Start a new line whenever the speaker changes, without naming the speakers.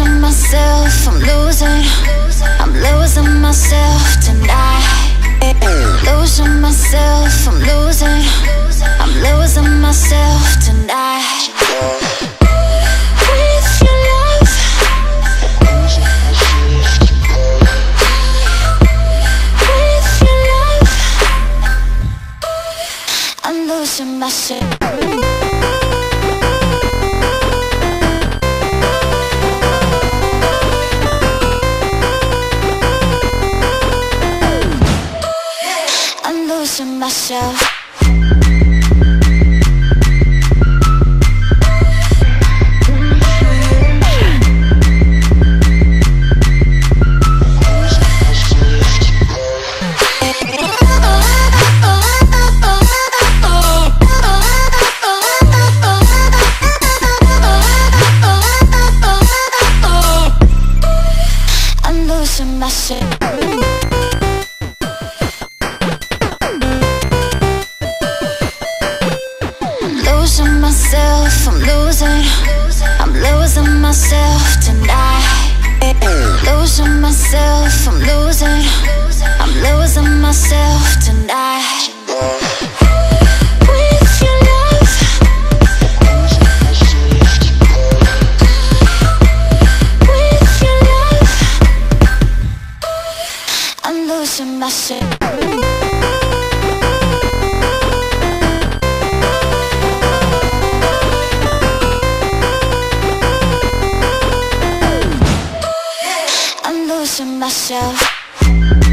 myself, I'm losing. I'm losing myself tonight. Losing myself, I'm losing. I'm losing myself tonight. With your love, with your love, I'm losing myself. I'm losing losing myself, I'm losing. I'm losing myself tonight. Losing myself, I'm losing. I'm losing myself tonight. I'm losing myself I'm myself.